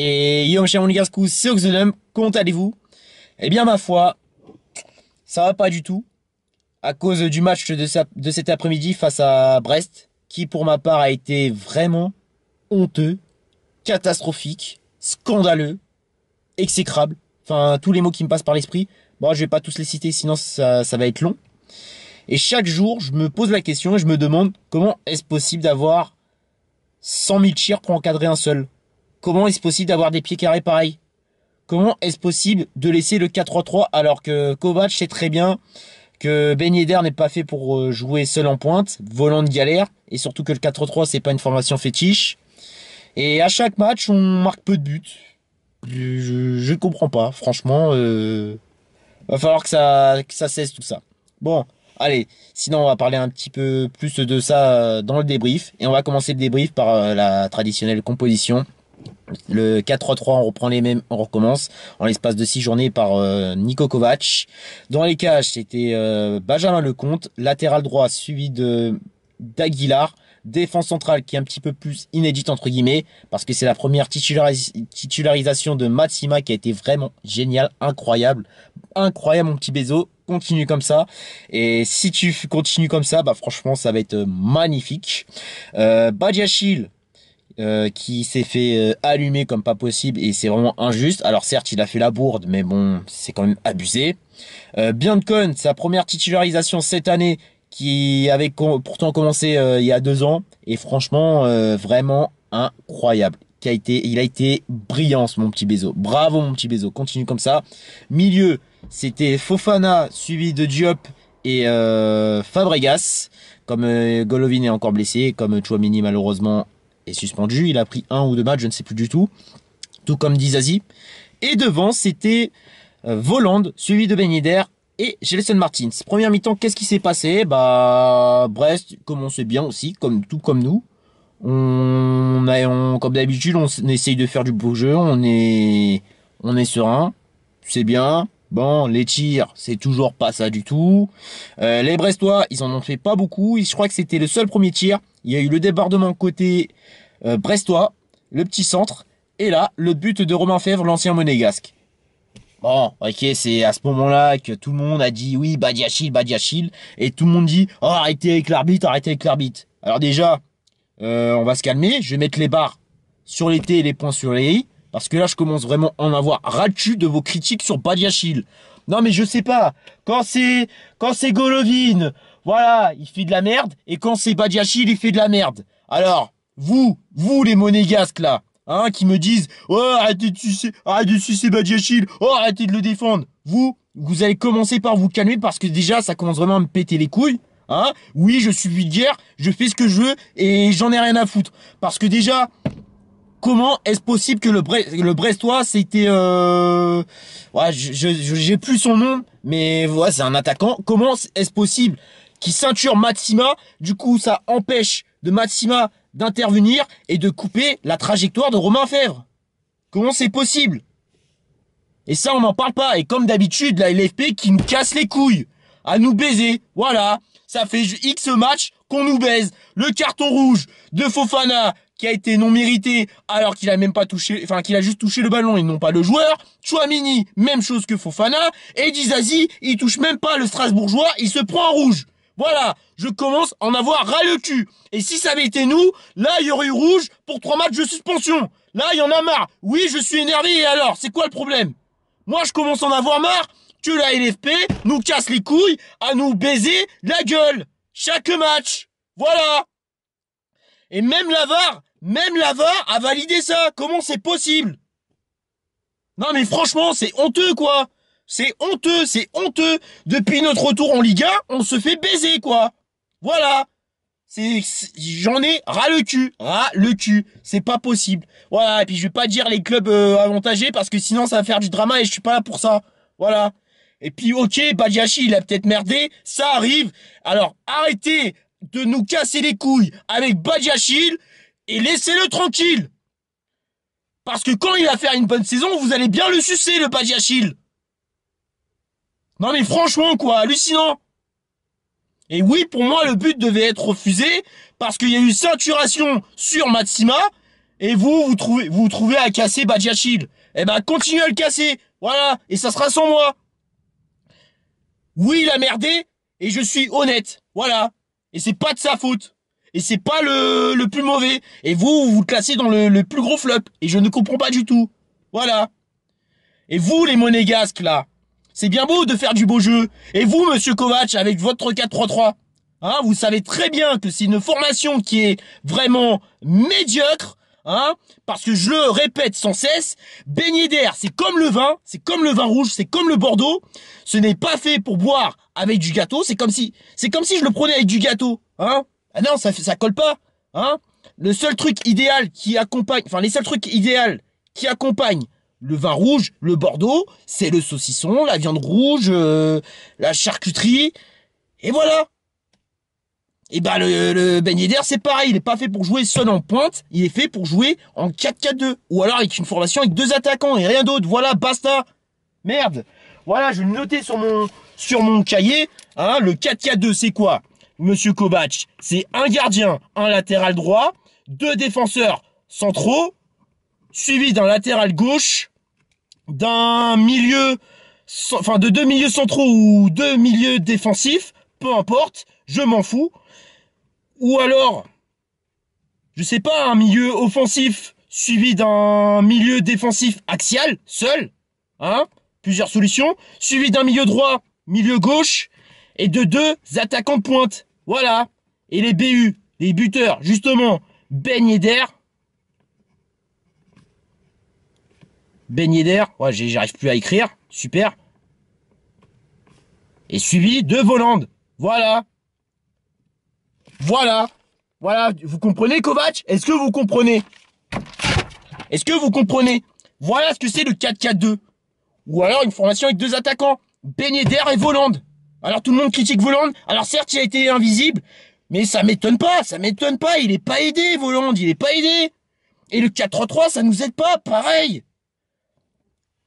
Et Yom Shamonigasku, c'est Oxenum, comment allez-vous Eh bien, ma foi, ça va pas du tout. À cause du match de, de cet après-midi face à Brest, qui pour ma part a été vraiment honteux, catastrophique, scandaleux, exécrable. Enfin, tous les mots qui me passent par l'esprit. Bon, je vais pas tous les citer, sinon ça, ça va être long. Et chaque jour, je me pose la question et je me demande comment est-ce possible d'avoir 100 000 tirs pour encadrer un seul Comment est-ce possible d'avoir des pieds carrés pareils? Comment est-ce possible de laisser le 4-3-3 alors que Kovac sait très bien que Ben n'est pas fait pour euh, jouer seul en pointe, volant de galère, et surtout que le 4-3 c'est pas une formation fétiche. Et à chaque match, on marque peu de buts. Je ne comprends pas, franchement. Euh, va falloir que ça, cesse tout ça. Bon, allez, sinon on va parler un petit peu plus de ça euh, dans le débrief. Et on va commencer le débrief par la traditionnelle composition. Le 4-3-3, on reprend les mêmes, on recommence en l'espace de 6 journées par euh, Niko Kovac. Dans les cages, c'était euh, Benjamin Lecomte, latéral droit suivi de d'Aguilar, défense centrale qui est un petit peu plus inédite entre guillemets parce que c'est la première titularisation de Matsima qui a été vraiment génial, incroyable, incroyable mon petit Bézo, continue comme ça et si tu continues comme ça, bah franchement ça va être magnifique. Euh, Badiachil euh, qui s'est fait euh, allumer comme pas possible et c'est vraiment injuste. Alors certes, il a fait la bourde, mais bon, c'est quand même abusé. Euh, Biancon, sa première titularisation cette année, qui avait pourtant commencé euh, il y a deux ans et franchement vraiment incroyable. Qui a été, il a été brillant, ce mon petit Bézo. Bravo mon petit Bézo, continue comme ça. Milieu, c'était Fofana suivi de Diop et Fabregas. Comme Golovin est encore blessé, comme Chouamini malheureusement suspendu. Il a pris un ou deux matchs, je ne sais plus du tout. Tout comme Dizazi. Et devant, c'était euh, Voland, suivi de Ben et Gelson Martins. Première mi-temps, qu'est-ce qui s'est passé? Bah Brest commençait bien aussi, comme tout comme nous. On, a, comme d'habitude, on, essaye de faire du beau jeu. On est, on est serein, c'est bien. Bon, les tirs, c'est toujours pas ça du tout. Euh, les Brestois, ils en ont fait pas beaucoup. Je crois que c'était le seul premier tir. Il y a eu le débordement côté euh, brestois, le petit centre, et là, le but de Romain Fèvre, l'ancien monégasque. Bon, ok, c'est à ce moment-là que tout le monde a dit oui, Badiachil, Badiachil, et tout le monde dit oh, arrêtez avec l'arbitre, arrêtez avec l'arbitre. Alors déjà, euh, on va se calmer, je vais mettre les barres sur les T et les points sur les I, parce que là, je commence vraiment à en avoir ras de vos critiques sur Badiachil. Non mais je sais pas, quand c'est quand c'est Golovin, voilà, il fait de la merde, et quand c'est Badiachil, il fait de la merde. Alors, vous, vous les monégasques là, hein, qui me disent Oh arrêtez de sucer, arrêtez de sucer Badiachil, oh arrêtez de le défendre. Vous, vous allez commencer par vous calmer parce que déjà ça commence vraiment à me péter les couilles. Hein oui, je suis vulgaire, je fais ce que je veux et j'en ai rien à foutre. Parce que déjà, comment est-ce possible que le, le Brestois c'était euh... ouais, j'ai plus son nom mais voilà c'est un attaquant comment est-ce possible qu'il ceinture Matsima du coup ça empêche de Matsima d'intervenir et de couper la trajectoire de Romain Fèvre. Comment c'est possible? Et ça, on n'en parle pas. Et comme d'habitude, la LFP qui nous casse les couilles. À nous baiser. Voilà. Ça fait X match qu'on nous baise. Le carton rouge de Fofana qui a été non mérité alors qu'il a même pas touché, enfin qu'il a juste touché le ballon et non pas le joueur. Chouamini, même chose que Fofana. Et Dizazi, il touche même pas le Strasbourgeois, il se prend en rouge. Voilà, je commence à en avoir ras le cul. Et si ça avait été nous, là, il y aurait eu rouge pour trois matchs de suspension. Là, il y en a marre. Oui, je suis énervé, et alors, c'est quoi le problème? Moi, je commence à en avoir marre que la LFP nous casse les couilles à nous baiser la gueule. Chaque match. Voilà. Et même la VAR, même la VAR a validé ça. Comment c'est possible? Non mais franchement, c'est honteux quoi. C'est honteux, c'est honteux. Depuis notre retour en Liga, on se fait baiser, quoi. Voilà. C'est, j'en ai ras le cul, ras le cul. C'est pas possible. Voilà. Et puis je vais pas dire les clubs euh, avantagés parce que sinon ça va faire du drama et je suis pas là pour ça. Voilà. Et puis ok, Badiachi il a peut-être merdé, ça arrive. Alors arrêtez de nous casser les couilles avec Badiachil et laissez-le tranquille. Parce que quand il va faire une bonne saison, vous allez bien le sucer le Badiachil. Non mais franchement quoi, hallucinant. Et oui, pour moi, le but devait être refusé parce qu'il y a eu ceinturation sur Matsima Et vous, vous trouvez, vous, trouvez à casser Badiachil. Eh ben, continuez à le casser. Voilà. Et ça sera sans moi. Oui, il a merdé. Et je suis honnête. Voilà. Et c'est pas de sa faute. Et c'est pas le, le plus mauvais. Et vous, vous, le classez dans le, le plus gros flop. Et je ne comprends pas du tout. Voilà. Et vous, les monégasques, là. C'est bien beau de faire du beau jeu. Et vous, monsieur Kovac, avec votre 4-3-3. Hein, vous savez très bien que c'est une formation qui est vraiment médiocre Hein Parce que je le répète sans cesse, beignet d'air, c'est comme le vin, c'est comme le vin rouge, c'est comme le Bordeaux. Ce n'est pas fait pour boire avec du gâteau. C'est comme si, c'est comme si je le prenais avec du gâteau. Hein Ah non, ça, ça colle pas. Hein Le seul truc idéal qui accompagne, enfin les seuls trucs idéaux qui accompagnent le vin rouge, le Bordeaux, c'est le saucisson, la viande rouge, euh, la charcuterie, et voilà. Et bah le, le beignet d'air c'est pareil, il est pas fait pour jouer seul en pointe, il est fait pour jouer en 4-4-2 ou alors avec une formation avec deux attaquants et rien d'autre. Voilà, basta. Merde. Voilà, je vais le noter sur mon sur mon cahier, hein, le 4-4-2 c'est quoi? Monsieur Kovac, c'est un gardien, un latéral droit, deux défenseurs centraux, suivi d'un latéral gauche, d'un milieu enfin de deux milieux centraux ou deux milieux défensifs, peu importe, je m'en fous ou alors, je sais pas, un milieu offensif suivi d'un milieu défensif axial, seul, hein, plusieurs solutions, suivi d'un milieu droit, milieu gauche, et de deux attaquants de pointe. Voilà. Et les BU, les buteurs, justement, Ben Yedder. Ben Yedder, ouais, j'arrive plus à écrire, super. Et suivi de Voland. Voilà. Voilà. Voilà. Vous comprenez, Kovac? Est-ce que vous comprenez? Est-ce que vous comprenez? Voilà ce que c'est le 4-4-2. Ou alors une formation avec deux attaquants. Ben d'air et Voland. Alors tout le monde critique Voland. Alors certes, il a été invisible. Mais ça m'étonne pas, ça m'étonne pas. Il est pas aidé, Voland. Il est pas aidé. Et le 4-3-3, ça nous aide pas. Pareil.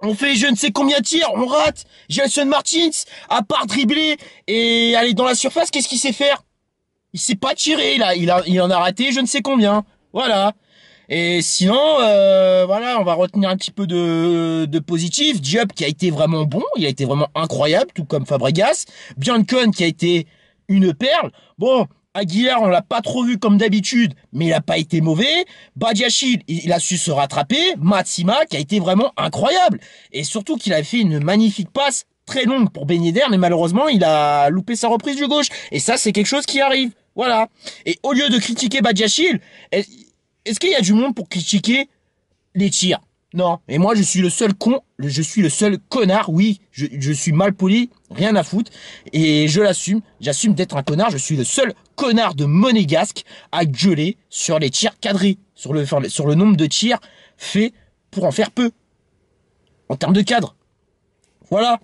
On fait je ne sais combien de tirs, on rate. Jason Martins, à part dribbler et aller dans la surface, qu'est-ce qu'il sait faire? Il s'est pas il, a, il en a raté je ne sais combien. Voilà. Et sinon, euh, voilà, on va retenir un petit peu de, positif. Diop qui a été vraiment bon, il a été vraiment incroyable, tout comme Fabregas. Biancon qui a été une perle. Bon, Aguilar, on l'a pas trop vu comme d'habitude, mais il a pas été mauvais. Badiachil, il a su se rattraper. Matsima, qui a été vraiment incroyable. Et surtout qu'il a fait une magnifique passe très longue pour Ben mais malheureusement, il a loupé sa reprise du gauche. Et ça, c'est quelque chose qui arrive. Voilà. Et au lieu de critiquer Badiachil, est-ce qu'il y a du monde pour critiquer les tirs Non. Et moi, je suis le seul con, je suis le seul connard. Oui, je, suis mal poli, rien à foutre. Et je l'assume. J'assume d'être un connard. Je suis le seul connard de monégasque à gueuler sur les tirs cadrés, sur le, nombre de tirs faits pour en faire peu. En termes de cadre. Voilà.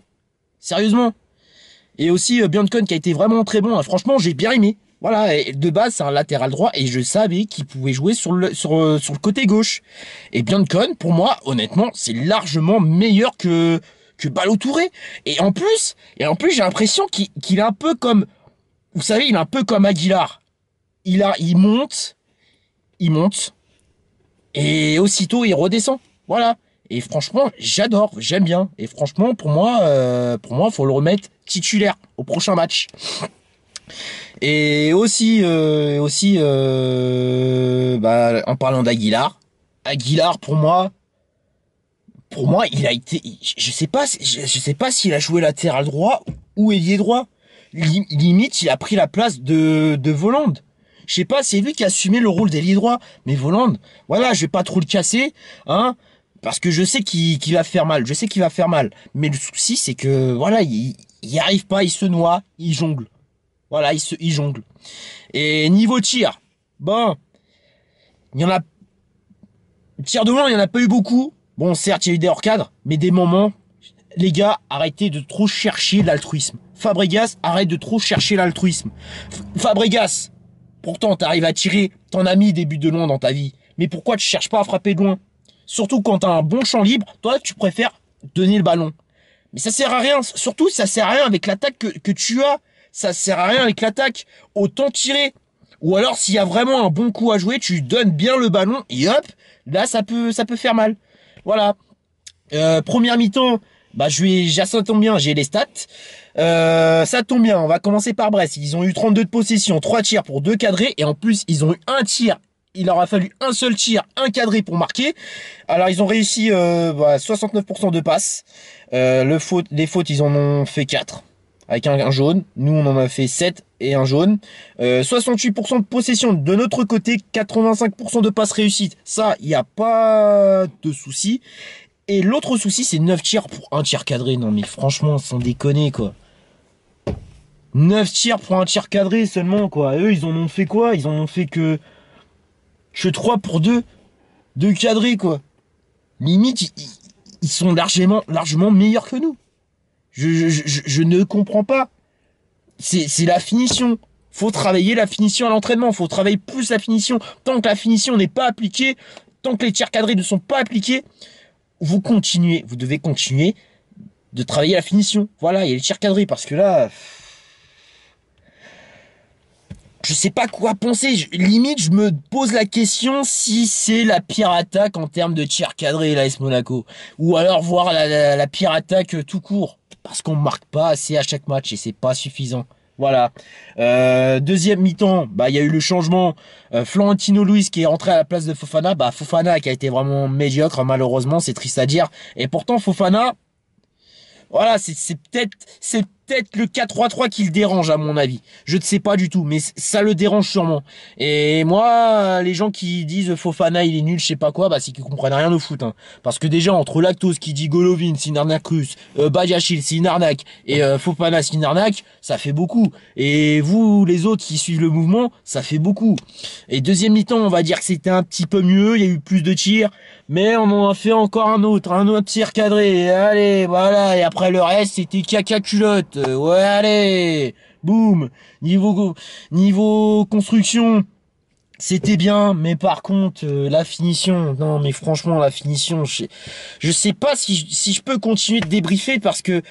Sérieusement. Et aussi euh, Biancon qui a été vraiment très bon. Franchement, j'ai bien aimé. Voilà, de base, c'est un latéral droit et je savais qu'il pouvait jouer sur le, sur, euh, sur le côté gauche. Et Biancon, pour moi, honnêtement, c'est largement meilleur que, que Balotouré. Et en plus, et en plus, j'ai l'impression qu'il est un peu comme, vous savez, il est un peu comme Aguilar. Il a, il monte, il monte, et aussitôt il redescend. Voilà. Et franchement, j'adore, j'aime bien. Et franchement, pour moi, euh, pour moi, faut le remettre titulaire au prochain match. Et aussi, euh, aussi, euh, bah, en parlant d'Aguilar, Aguilar pour moi, pour moi, il a été, je sais pas, je, sais pas s'il a joué latéral droit ou ailier droit. Limite, il a pris la place de de Voland. Je sais pas, c'est lui qui a assumé le rôle d'ailier droit. Mais Voland, voilà, je vais pas trop le casser, hein, parce que je sais qu'il va faire mal. Je sais qu'il va faire mal. Mais le souci, c'est que voilà, il, il arrive pas, il se noie, il jongle. Voilà, il, se, il jongle. Et niveau tir, bon, il y en a... Tir de loin, il n'y en a pas eu beaucoup. Bon, certes, il y a eu des hors-cadres, mais des moments, les gars, arrêtez de trop chercher l'altruisme. Fabregas, arrête de trop chercher l'altruisme. Fabregas, pourtant, t'arrives à tirer, t'en as mis des buts de loin dans ta vie. Mais pourquoi tu cherches pas à frapper de loin? Surtout quand t'as un bon champ libre, toi, tu préfères donner le ballon. Mais ça sert à rien. Surtout, ça sert à rien avec l'attaque que, que tu as ça sert à rien avec l'attaque. Autant tirer. Ou alors, s'il y a vraiment un bon coup à jouer, tu donnes bien le ballon et hop, Là, ça peut, ça peut faire mal. Voilà. Euh, première mi-temps, bah je vais, ça tombe bien, j'ai les stats. Euh, ça tombe bien, on va commencer par Brest. Ils ont eu 32 de possession, 3 tirs pour 2 cadrés et en plus ils ont eu un tir. Il leur a fallu un seul tir, un cadré pour marquer. Alors ils ont réussi euh, 69% bah, de passes. Euh, le les fautes, ils en ont fait 4 avec un, jaune. Nous, on en a fait 7 et un jaune. 68% euh, de possession de notre côté, 85% de passes réussites. Ça, il n'y a pas de souci. Et l'autre souci, c'est 9 tirs pour un tir cadré. Non, mais franchement, sans déconner, quoi. 9 tirs pour un tir cadré seulement, quoi. eux, ils en ont fait quoi? Ils en ont fait que... Que 3 pour 2. 2 cadrés, quoi. Limite, ils, sont largement, largement meilleurs que nous. Je, ne comprends pas. C'est la finition. Faut travailler la finition à l'entraînement. Faut travailler plus la finition. Tant que la finition n'est pas appliquée, tant que les tirs cadrés ne sont pas appliqués, vous continuez, vous devez continuer de travailler la finition. Voilà, il y a les tirs cadrés parce que là, je sais pas quoi penser. limite, je me pose la question si c'est la pire attaque en termes de tirs cadrés, l'AS Monaco. Ou alors voir la, pire attaque tout court. Parce qu'on marque pas assez à chaque match et c'est pas suffisant. Voilà. Euh, deuxième mi-temps, bah il y a eu le changement. Euh, Florentino Luis qui est rentré à la place de Fofana. Bah Fofana qui a été vraiment médiocre malheureusement, c'est triste à dire. Et pourtant Fofana, voilà, c'est peut-être c'est peut-être le 4-3-3 qui le dérange à mon avis. Je ne sais pas du tout, mais ça le dérange sûrement. Et moi, les gens qui disent Fofana il est nul, je sais pas quoi, bah c'est qu'ils comprennent rien au foot. Hein. Parce que déjà entre Lactose qui dit Golovin, Sinarnakus, euh, Badiachil, Sinarnak et euh, Fofana, Sinarnak, ça fait beaucoup. Et vous, les autres qui suivent le mouvement, ça fait beaucoup. Et deuxième mi-temps, on va dire que c'était un petit peu mieux, il y a eu plus de tirs, mais on en a fait encore un autre, un autre tir cadré. Allez, voilà. Et après le reste, c'était caca culotte. Euh, ouais, allez, boum. Niveau niveau construction, c'était bien, mais par contre euh, la finition, non, mais franchement la finition, je, je sais pas si si je peux continuer de débriefer parce que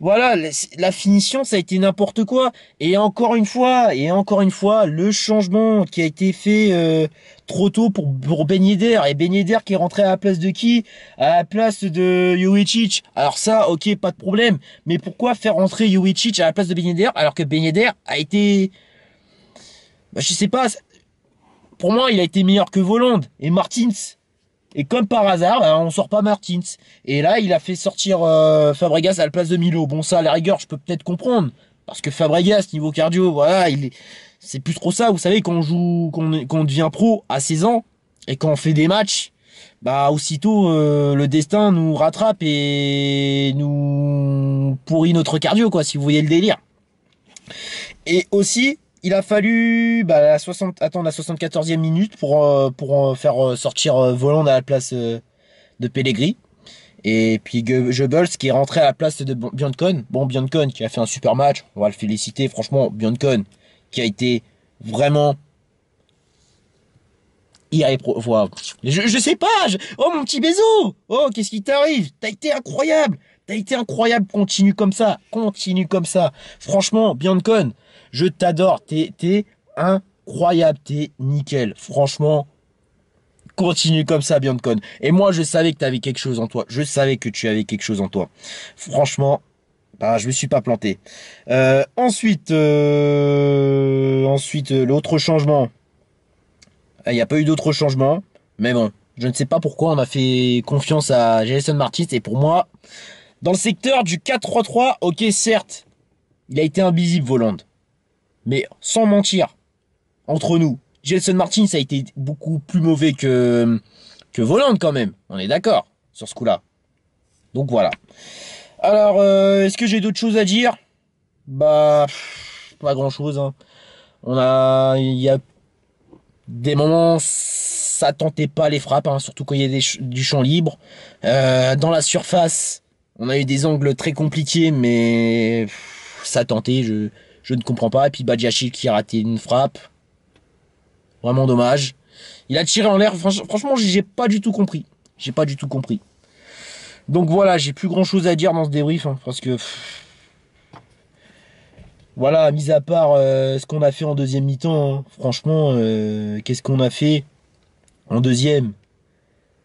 voilà, la finition, ça a été n'importe quoi. Et encore une fois, et encore une fois, le changement qui a été fait euh, trop tôt pour, pour Ben. Et Ben qui est rentré à la place de qui? À la place de Jovicic. Alors ça, ok, pas de problème. Mais pourquoi faire rentrer Jovicic à la place de Ben alors que Ben Yedder a été... Bah, je sais pas. Pour moi, il a été meilleur que Voland et Martins. Et comme par hasard, ben, on sort pas Martins. Et là, il a fait sortir euh, Fabregas à la place de Milo. Bon, ça, à la rigueur, je peux peut-être comprendre. Parce que Fabregas, niveau cardio, voilà, il est... c'est plus trop ça. Vous savez, quand on joue, qu'on devient pro à 16 ans, et quand on fait des matchs, bah aussitôt euh, le destin nous rattrape et nous pourrit notre cardio, quoi, si vous voyez le délire. Et aussi, il a fallu bah, la 60, attendre la 74e minute pour, euh, pour euh, faire sortir Voland à la place de Pellegrini. Et puis Goebbels qui est rentré à la place de Bjornkon. Bon, Bjornkon qui a fait un super match, on va le féliciter. Franchement, Bjornkon qui a été vraiment irréprochable. Je, je sais pas. Oh mon petit Bézo. Oh qu'est-ce qui t'arrive? T'as été incroyable. T'as été incroyable. Continue comme ça. Continue comme ça. Franchement, Bjornkon, je t'adore. T'es, incroyable. T'es nickel. Franchement, continue comme ça, Biancon. Et moi, je savais que tu avais quelque chose en toi. Je savais que tu avais quelque chose en toi. Franchement, bah, je me suis pas planté. Euh, ensuite, euh, ensuite, euh, l'autre changement. Il n'y a pas eu d'autre changement. Mais bon, je ne sais pas pourquoi on a fait confiance à Jason Martins. Et pour moi, dans le secteur du 4-3-3, ok, certes, il a été invisible, Voland. Mais sans mentir, entre nous, Jelson Martins a été beaucoup plus mauvais que, que Voland quand même. On est d'accord sur ce coup-là. Donc voilà. Alors, euh, est-ce que j'ai d'autres choses à dire? Bah, pas grand-chose. Hein. On a, il y a des moments, ça tentait pas les frappes, hein, surtout quand il y a du champ libre. Euh, dans la surface, on a eu des angles très compliqués, mais ça tentait. Je, je ne comprends pas. Et puis Badiachil qui a raté une frappe. Vraiment dommage. Il a tiré en l'air. Franchement, j'ai pas du tout compris. J'ai pas du tout compris. Donc voilà, j'ai plus grand chose à dire dans ce débrief. Hein, parce que. Voilà, mis à part euh, ce qu'on a fait en deuxième mi-temps, hein, franchement, euh, qu'est-ce qu'on a fait en deuxième?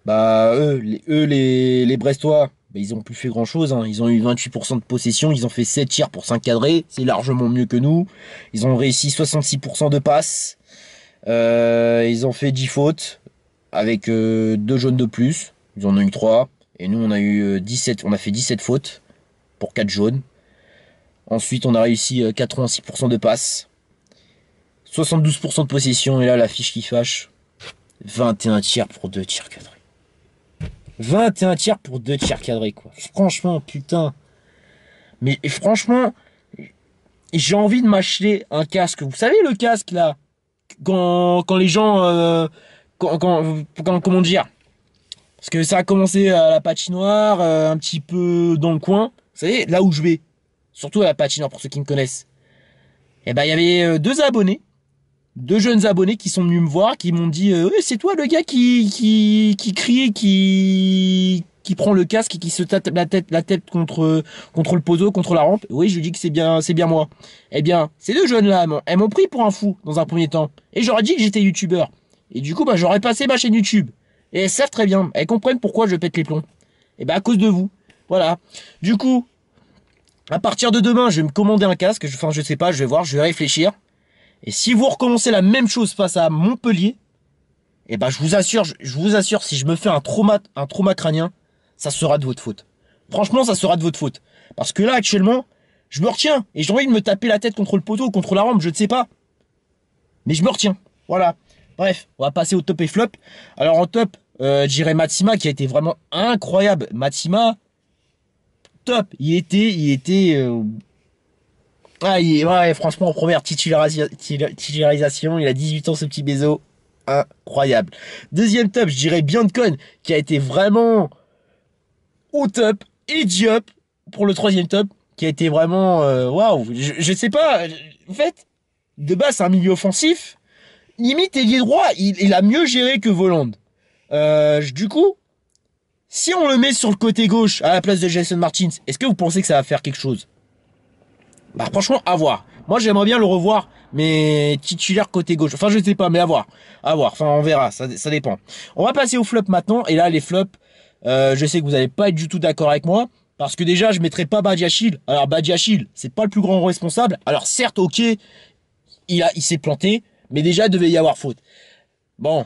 Bah eux, les, eux, les, Brestois, bah, ils ont plus fait grand chose. Hein. Ils ont eu 28% de possession, ils ont fait 7 tirs pour 5 cadrés, c'est largement mieux que nous. Ils ont réussi 66% de passes. Euh, ils ont fait 10 fautes avec 2 jaunes de plus. Ils en ont eu 3. Et nous on a eu 17, euh, on a fait 17 fautes pour 4 jaunes. Ensuite on a réussi 86% euh, de passes. 72% de possession et là la fiche qui fâche. 21 tirs pour 2 tirs cadrés. 21 tirs pour 2 tirs cadrés, quoi. Franchement, putain. Mais franchement, j'ai envie de m'acheter un casque. Vous savez, le casque, là Quand, quand les gens... Euh, quand, quand, comment dire? Parce que ça a commencé à la patinoire, euh, un petit peu dans le coin. Vous savez, là où je vais. Surtout à la patinoire, pour ceux qui me connaissent. Et eh ben, il y avait euh, deux abonnés deux jeunes abonnés qui sont venus me voir, qui m'ont dit euh, c'est toi le gars qui qui qui crie, qui qui prend le casque et qui se tape la tête la tête contre contre le poteau, contre la rampe. Oui, je lui dis que c'est bien c'est bien moi. Eh bien, ces deux jeunes là, elles m'ont pris pour un fou dans un premier temps et j'aurais dit que j'étais youtubeur. Et du coup, bah j'aurais passé ma chaîne YouTube. Et elles savent très bien, elles comprennent pourquoi je pète les plombs. Et bah à cause de vous. Voilà. Du coup, à partir de demain, je vais me commander un casque. Enfin, je sais pas, je vais voir, je vais réfléchir. Et si vous recommencez la même chose face à Montpellier, eh ben je vous assure, je, vous assure, si je me fais un trauma, un trauma crânien, ça sera de votre faute. Franchement, ça sera de votre faute. Parce que là, actuellement, je me retiens et j'ai envie de me taper la tête contre le poteau, contre la rampe, je ne sais pas. Mais je me retiens. Voilà. Bref, on va passer au top et flop. Alors en top, euh, j'irai Matsima qui a été vraiment incroyable. Matsima, top. Il était, il était, euh, ah, ouais, franchement, en première titularisation, il a 18 ans, ce petit Bézo. Incroyable. Deuxième top, je dirais Biancon, qui a été vraiment au top. Et Diop, pour le troisième top, qui a été vraiment, euh, waouh, je, sais pas, en fait, de base, c'est un milieu offensif. Limite, ailier droit, il, il a mieux géré que Voland. Euh, du coup, si on le met sur le côté gauche à la place de Jason Martins, est-ce que vous pensez que ça va faire quelque chose? Bah franchement, à voir. Moi j'aimerais bien le revoir, mais titulaire côté gauche. Enfin je sais pas, mais à voir. À voir. Enfin on verra, ça, dépend. On va passer au flop maintenant. Et là les flops, euh, je sais que vous n'allez pas être du tout d'accord avec moi. Parce que déjà je mettrai pas Badiachil. Alors Badiachil, c'est pas le plus grand responsable. Alors certes, ok, il a, il s'est planté, mais déjà il devait y avoir faute. Bon,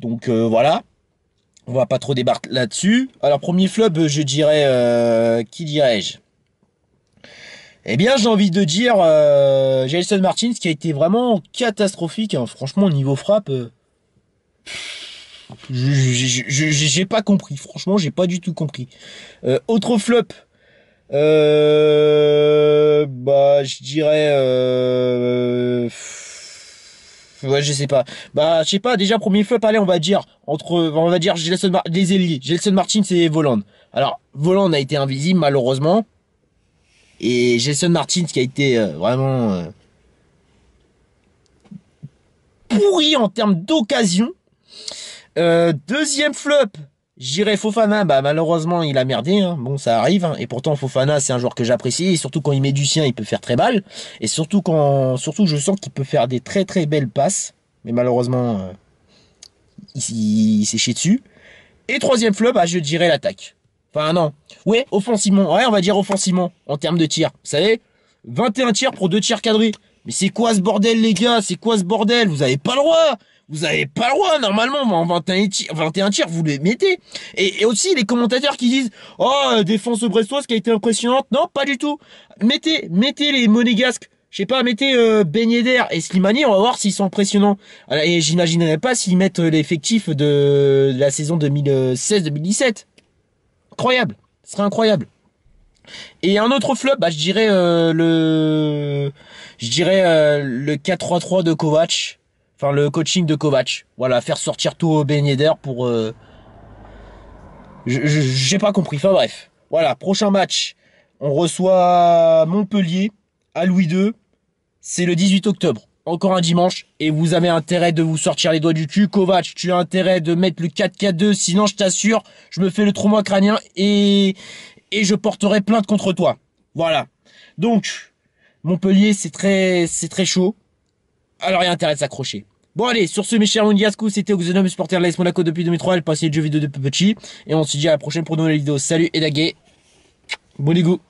donc euh, voilà. On va pas trop débarquer là-dessus. Alors premier flop, je dirais, euh, qui dirais-je? Eh bien, j'ai envie de dire euh, Jason Martins qui a été vraiment catastrophique. Hein. Franchement, au niveau frappe, euh, j'ai pas compris. Franchement, j'ai pas du tout compris. Euh, autre flop. Euh, bah, je dirais. Ouais, je sais pas. Bah, je sais pas. Déjà, premier flop, allez, on va dire entre, on va dire Gelson les ailiers, Gelson Martins et Voland. Alors, Voland a été invisible malheureusement. Et Jason Martins qui a été euh, vraiment euh, pourri en termes d'occasion. Euh, deuxième flop, j'irai Fofana. Bah malheureusement il a merdé. Hein. Bon ça arrive. Hein. Et pourtant Fofana c'est un joueur que j'apprécie. Et surtout quand il met du sien il peut faire très mal. Et surtout quand, surtout je sens qu'il peut faire des très très belles passes. Mais malheureusement il, s'est chié dessus. Et troisième flop, bah, je dirais l'attaque. Enfin non. Ouais, offensivement. Ouais, on va dire offensivement en termes de tirs. Vous savez 21 tirs pour 2 tirs cadrés. Mais c'est quoi ce bordel les gars? C'est quoi ce bordel? Vous avez pas le droit vous avez pas le droit, normalement, en 21 tirs, 21 tirs, vous les mettez. Et, aussi, les commentateurs qui disent, oh, défense brestoise qui a été impressionnante. Non, pas du tout. Mettez, mettez les monégasques. Je sais pas, mettez euh, Ben et Slimani, on va voir s'ils sont impressionnants. Et j'imaginerais pas s'ils mettent l'effectif de la saison 2016-2017 incroyable. Ce serait incroyable. Et un autre flop, bah, je dirais euh, le, je dirais euh, le 4-3-3 de Kovac. Enfin, le coaching de Kovac. Voilà, faire sortir tout au Ben pour. Euh... J'ai pas compris. Enfin bref. Voilà, prochain match. On reçoit Montpellier à Louis II. C'est le 18 octobre encore un dimanche et vous avez intérêt de vous sortir les doigts du cul. Kovac, tu as intérêt de mettre le 4-4-2, sinon je t'assure, je me fais le trauma crânien et, et je porterai plainte contre toi. Voilà. Donc, Montpellier, c'est très, c'est très chaud. Alors il y a intérêt de s'accrocher. Bon allez, sur ce mes chers Mundiasco, c'était Oxenum supporter l'AS Monaco depuis 2003, elle passait le jeu vidéo de petit. Et on se dit à la prochaine pour une nouvelle vidéo. Salut et daguet. Bon.